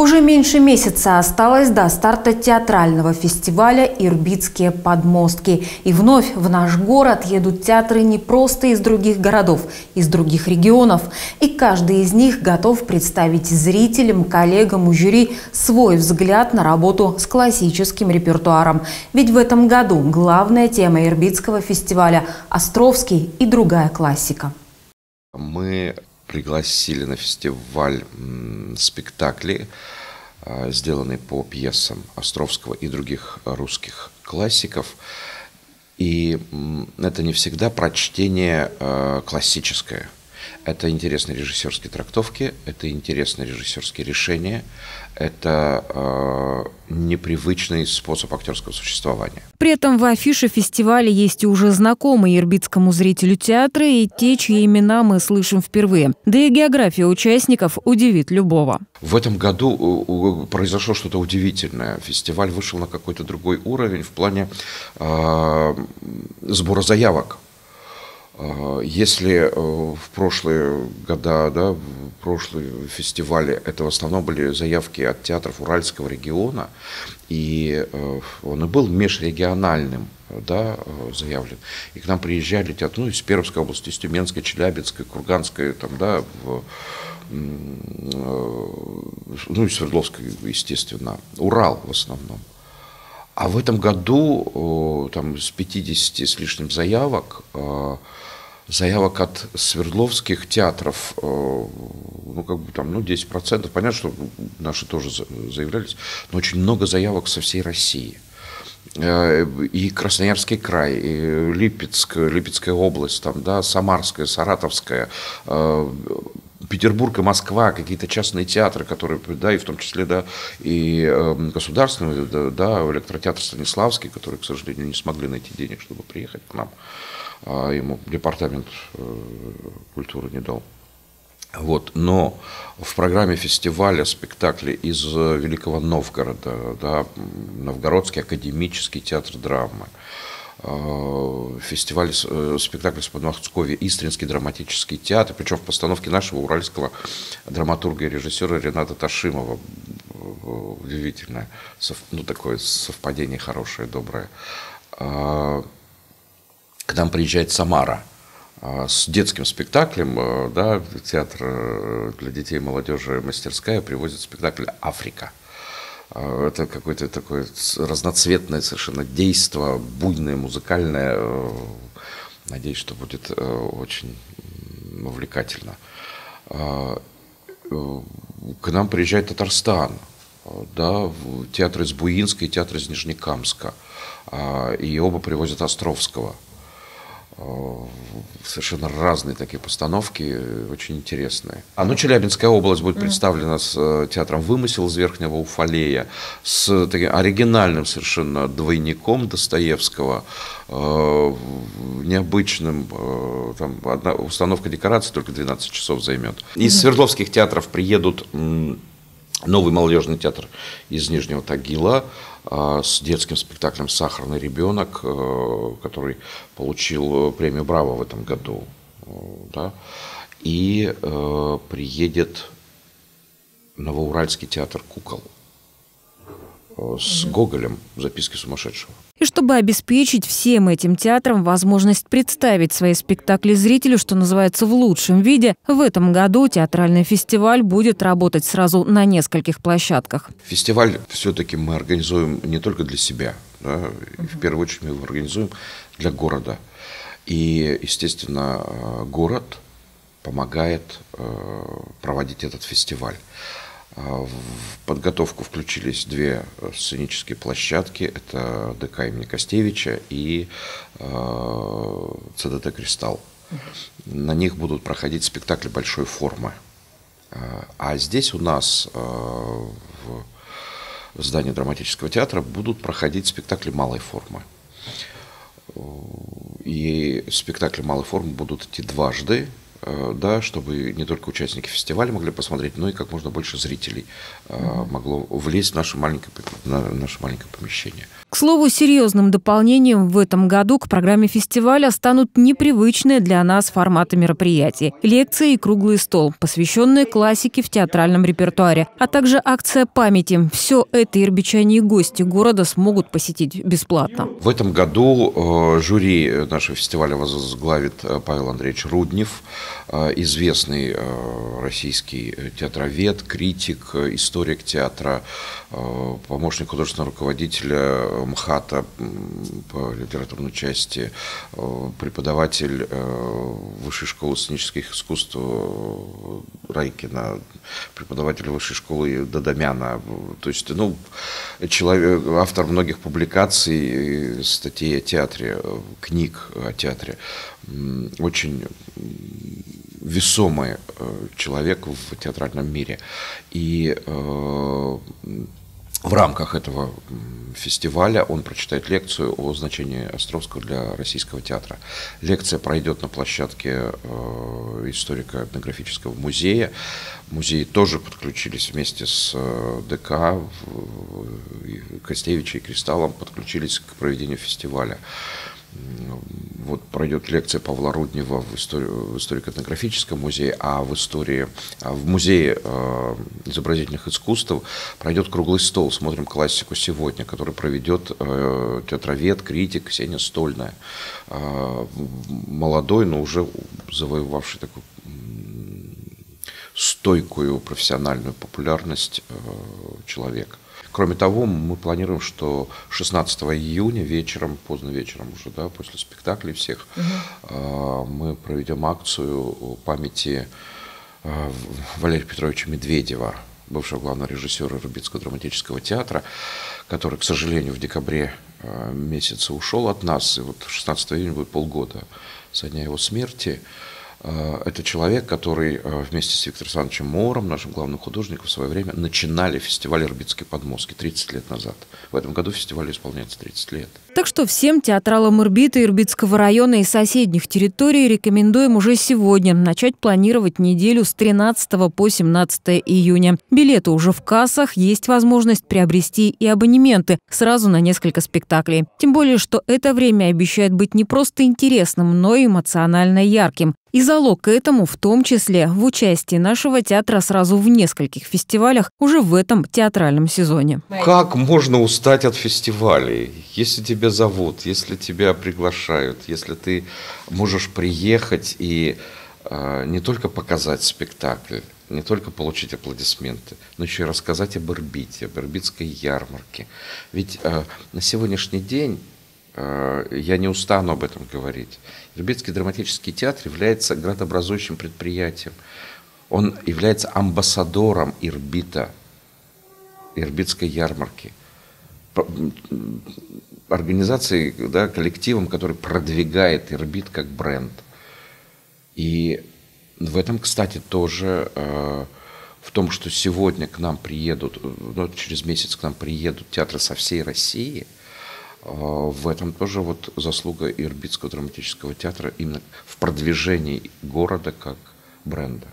Уже меньше месяца осталось до старта театрального фестиваля «Ирбитские подмостки». И вновь в наш город едут театры не просто из других городов, из других регионов. И каждый из них готов представить зрителям, коллегам и жюри свой взгляд на работу с классическим репертуаром. Ведь в этом году главная тема Ирбитского фестиваля – Островский и другая классика. Мы пригласили на фестиваль спектакли, а, сделанные по пьесам Островского и других русских классиков. И это не всегда прочтение а, классическое – это интересные режиссерские трактовки, это интересные режиссерские решения, это э, непривычный способ актерского существования. При этом в афише фестиваля есть и уже знакомые ирбитскому зрителю театры и те, чьи имена мы слышим впервые. Да и география участников удивит любого. В этом году произошло что-то удивительное. Фестиваль вышел на какой-то другой уровень в плане э, сбора заявок. А, если э, в прошлые года, да, в прошлые фестивали это в основном были заявки от театров Уральского региона, и э, он и был межрегиональным, да, э, заявлен. И к нам приезжали театры, ну, из Пермской области, из Тюменской, Челябинской, Курганской, там, да, в, ну, из Свердловской, естественно, Урал в основном. А в этом году там с 50 с лишним заявок заявок от Свердловских театров, ну, как бы там, ну, 10%, понятно, что наши тоже заявлялись, но очень много заявок со всей России. Э, и Красноярский край, и Липецк, Липецкая область, там, да, Самарская, Саратовская, э, Петербург и Москва, какие-то частные театры, которые, да, и в том числе, да, и э, государственные, да, да, электротеатр Станиславский, которые, к сожалению, не смогли найти денег, чтобы приехать к нам а ему департамент э, культуры не дал. Вот, но в программе фестиваля спектакли из Великого Новгорода, да, Новгородский академический театр драмы, э, фестиваль э, спектакля с Подмосковья, Истринский драматический театр, причем в постановке нашего уральского драматурга и режиссера Рената Ташимова. Удивительное, ну, такое совпадение хорошее, доброе. А, к нам приезжает Самара а, с детским спектаклем, а, да, театр э, для детей и молодежи «Мастерская» привозит спектакль «Африка». А, это какое-то такое разноцветное совершенно действо, буйное, музыкальное. Э, надеюсь, что будет э, очень увлекательно. К нам приезжает Татарстан, да, театр из Буинска и театр из Нижнекамска. И оба привозят Островского – Э, совершенно разные такие постановки, очень интересные. А ну Челябинская область будет представлена с э, театром «Вымысел» из Верхнего Уфалея, с таким оригинальным совершенно двойником Достоевского, э, необычным, там одна установка декораций только 12 часов займет. Из Свердловских театров приедут новый молодежный театр из Нижнего Тагила, с детским спектаклем «Сахарный ребенок», э, который получил премию «Браво» в этом году. Э, да? И э, приедет Новоуральский театр кукол с Гоголем «Записки сумасшедшего». И чтобы обеспечить всем этим театрам возможность представить свои спектакли зрителю, что называется, в лучшем виде, в этом году театральный фестиваль будет работать сразу на нескольких площадках. Фестиваль все-таки мы организуем не только для себя, да, в первую очередь мы его организуем для города. И, естественно, город помогает э, проводить этот фестиваль. А, в подготовку включились две э, сценические площадки. Это ДК имени Костевича и э, ЦДТ «Кристалл». На них будут проходить спектакли большой формы. А, а здесь у нас э, в здании драматического театра будут проходить спектакли малой формы. И спектакли малой формы будут идти дважды да, чтобы не только участники фестиваля могли посмотреть, но и как можно больше зрителей э, могло влезть в наше маленькое, наше маленькое помещение. К слову, серьезным дополнением в этом году к программе фестиваля станут непривычные для нас форматы мероприятий. Лекции и круглый стол, посвященные классике в театральном репертуаре, а также акция памяти. Все это ирбичане и гости города смогут посетить бесплатно. В этом году э, жюри нашего фестиваля возглавит э, Павел Андреевич Руднев, э, известный российский театровед, критик, историк театра, помощник художественного руководителя МХАТа по литературной части, э, преподаватель э, Высшей школы сценических искусств э, Райкина, преподаватель Высшей школы Дадамяна. То есть, ну, человек, автор многих публикаций, статей о театре, книг о театре. Очень весомый человек в театральном мире. И в рамках этого фестиваля он прочитает лекцию о значении Островского для российского театра. Лекция пройдет на площадке э, историко-этнографического музея. Музеи тоже подключились вместе с э, ДК, Костевича и Кристаллом, подключились к проведению фестиваля вот пройдет лекция Павла Руднева в, истори- в историко-этнографическом музее, а в истории, а в музее э, изобразительных искусств пройдет круглый стол «Смотрим классику сегодня», который проведет э, театровед, критик Ксения Стольная. Э, молодой, но уже завоевавший такую стойкую профессиональную популярность э, человек. Кроме того, мы планируем, что 16 июня вечером, поздно вечером уже, да, после спектаклей всех, угу. мы проведем акцию памяти э, Валерия Петровича Медведева, бывшего главного режиссера Рубинского драматического театра, который, к сожалению, в декабре э, месяце ушел от нас, и вот 16 июня будет полгода со дня его смерти. Э, это человек, который э, вместе с Виктором Александровичем Мором, нашим главным художником, в свое время начинали фестиваль «Ирбитские подмостки» 30 лет назад. В этом году фестивалю исполняется 30 лет. Так что всем театралам Ирбита, Ирбитского района и соседних территорий рекомендуем уже сегодня начать планировать неделю с 13 по 17 июня. Билеты уже в кассах, есть возможность приобрести и абонементы сразу на несколько спектаклей. Тем более, что это время обещает быть не просто интересным, но и эмоционально ярким. И залог к этому в том числе в участии нашего театра сразу в нескольких фестивалях уже в этом театральном сезоне. Как можно устать от фестивалей? Если тебя зовут, если тебя приглашают, если ты можешь приехать и э, не только показать спектакль, не только получить аплодисменты, но еще и рассказать об Ирбите, об Ирбитской ярмарке. Ведь э, на сегодняшний день я не устану об этом говорить. Ирбитский драматический театр является градообразующим предприятием. Он является амбассадором Ирбита, Ирбитской ярмарки. Организацией, да, коллективом, который продвигает Ирбит как бренд. И в этом, кстати, тоже э, в том, что сегодня к нам приедут, ну, через месяц к нам приедут театры со всей России – в этом тоже вот заслуга Ирбитского драматического театра именно в продвижении города как бренда.